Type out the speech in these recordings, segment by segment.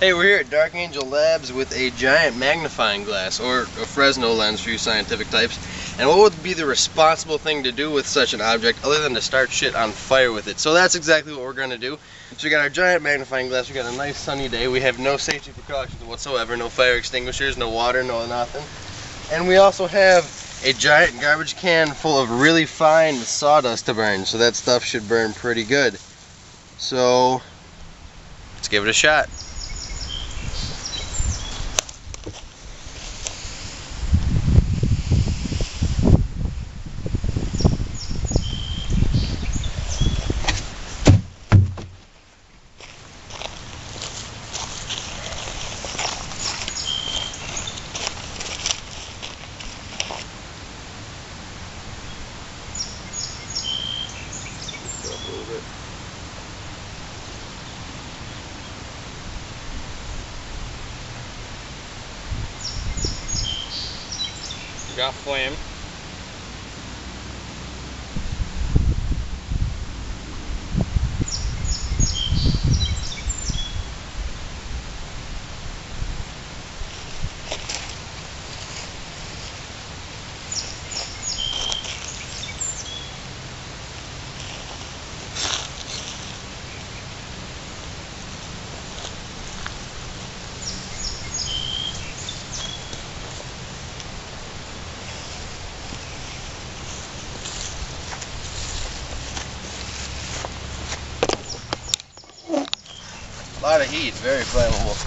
Hey, we're here at Dark Angel Labs with a giant magnifying glass, or a Fresnel lens for you scientific types. And what would be the responsible thing to do with such an object other than to start shit on fire with it? So that's exactly what we're going to do. So we got our giant magnifying glass, we got a nice sunny day, we have no safety precautions whatsoever, no fire extinguishers, no water, no nothing. And we also have a giant garbage can full of really fine sawdust to burn, so that stuff should burn pretty good. So, let's give it a shot. Little bit. got flame. A lot of heat, very flammable.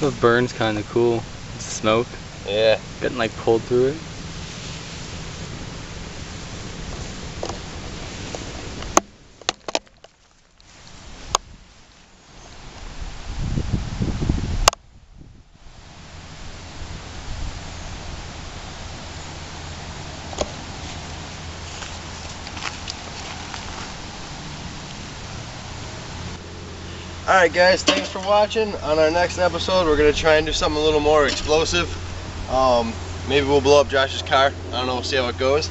The burn's kind of cool. It's smoke. Yeah. Getting like pulled through it. Alright guys, thanks for watching. On our next episode, we're going to try and do something a little more explosive. Um, maybe we'll blow up Josh's car. I don't know, we'll see how it goes.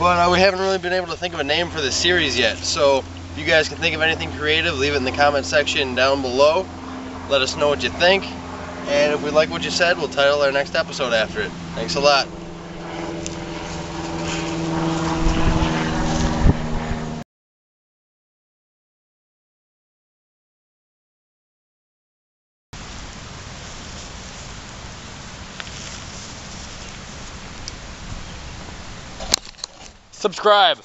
But uh, we haven't really been able to think of a name for the series yet. So if you guys can think of anything creative, leave it in the comment section down below. Let us know what you think. And if we like what you said, we'll title our next episode after it. Thanks a lot. Subscribe.